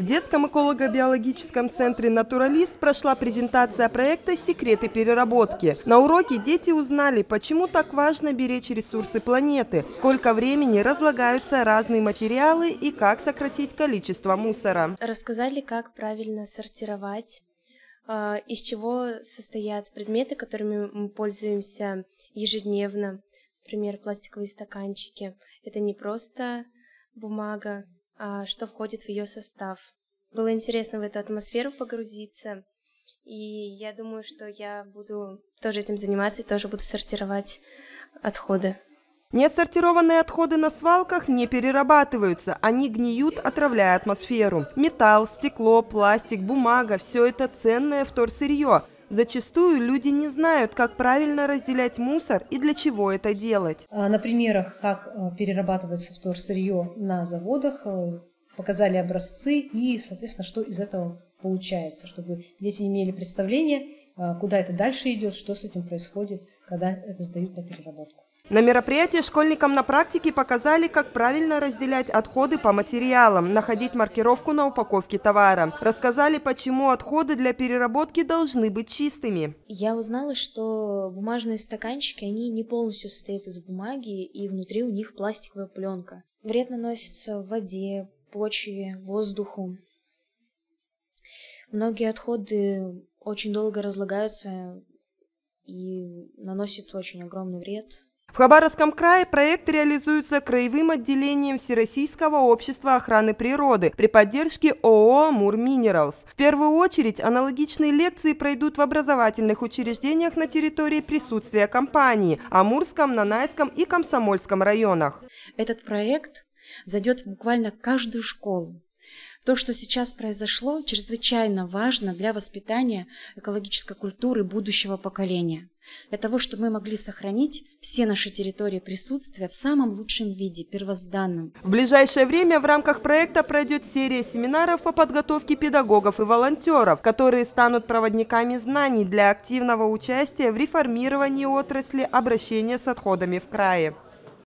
В детском эколого-биологическом центре «Натуралист» прошла презентация проекта «Секреты переработки». На уроке дети узнали, почему так важно беречь ресурсы планеты, сколько времени разлагаются разные материалы и как сократить количество мусора. Рассказали, как правильно сортировать а, из чего состоят предметы, которыми мы пользуемся ежедневно. Например, пластиковые стаканчики. Это не просто бумага, что входит в ее состав. Было интересно в эту атмосферу погрузиться. И я думаю, что я буду тоже этим заниматься и тоже буду сортировать отходы. Неотсортированные отходы на свалках не перерабатываются, они гниют, отравляя атмосферу. Металл, стекло, пластик, бумага – все это ценное вторсырье. Зачастую люди не знают, как правильно разделять мусор и для чего это делать. А на примерах, как э, перерабатывается вторсырье на заводах, э, показали образцы и, соответственно, что из этого получается, чтобы дети имели представление, э, куда это дальше идет, что с этим происходит, когда это сдают на переработку. На мероприятии школьникам на практике показали, как правильно разделять отходы по материалам, находить маркировку на упаковке товара. Рассказали, почему отходы для переработки должны быть чистыми. Я узнала, что бумажные стаканчики, они не полностью состоят из бумаги, и внутри у них пластиковая пленка. Вред наносится в воде, почве, воздуху. Многие отходы очень долго разлагаются и наносят очень огромный вред в Хабаровском крае проект реализуется краевым отделением Всероссийского общества охраны природы при поддержке ООО «Амур Минералс». В первую очередь аналогичные лекции пройдут в образовательных учреждениях на территории присутствия компании – Амурском, Нанайском и Комсомольском районах. Этот проект зайдет буквально каждую школу. То, что сейчас произошло, чрезвычайно важно для воспитания экологической культуры будущего поколения. Для того, чтобы мы могли сохранить все наши территории присутствия в самом лучшем виде, первозданном. В ближайшее время в рамках проекта пройдет серия семинаров по подготовке педагогов и волонтеров, которые станут проводниками знаний для активного участия в реформировании отрасли обращения с отходами в крае.